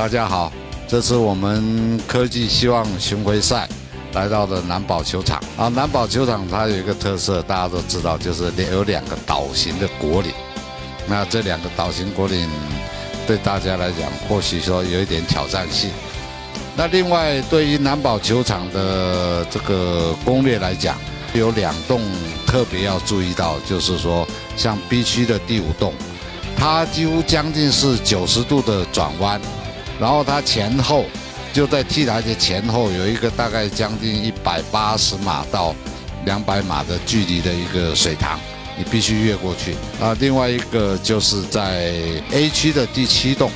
大家好，这次我们科技希望巡回赛来到了南宝球场啊。南宝球场它有一个特色，大家都知道，就是有两个岛型的果岭。那这两个岛型果岭对大家来讲，或许说有一点挑战性。那另外，对于南宝球场的这个攻略来讲，有两栋特别要注意到，就是说，像 B 区的第五栋，它几乎将近是九十度的转弯。然后它前后就在 T 台的前后有一个大概将近一百八十码到两百码的距离的一个水塘，你必须越过去啊。另外一个就是在 A 区的第七栋，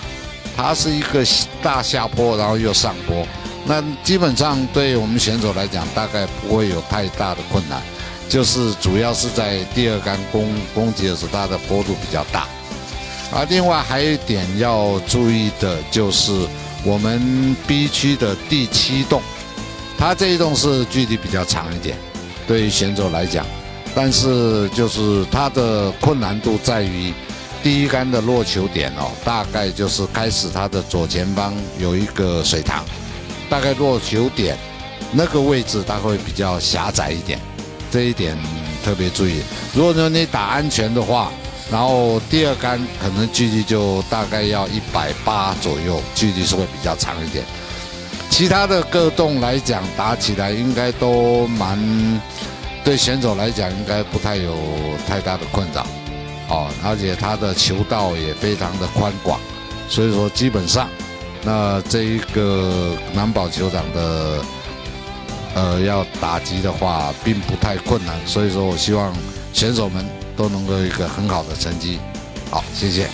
它是一个大下坡，然后又上坡，那基本上对我们选手来讲，大概不会有太大的困难，就是主要是在第二杆攻攻击的时候，它的坡度比较大。啊，另外还有一点要注意的就是，我们 B 区的第七栋，它这一栋是距离比较长一点，对于选手来讲，但是就是它的困难度在于，第一杆的落球点哦，大概就是开始它的左前方有一个水塘，大概落球点那个位置它会比较狭窄一点，这一点特别注意。如果说你打安全的话。然后第二杆可能距离就大概要一百八左右，距离是会比较长一点。其他的各洞来讲，打起来应该都蛮对选手来讲应该不太有太大的困扰哦，而且它的球道也非常的宽广，所以说基本上那这一个南宝球场的呃要打击的话，并不太困难，所以说我希望选手们。都能够有一个很好的成绩，好，谢谢。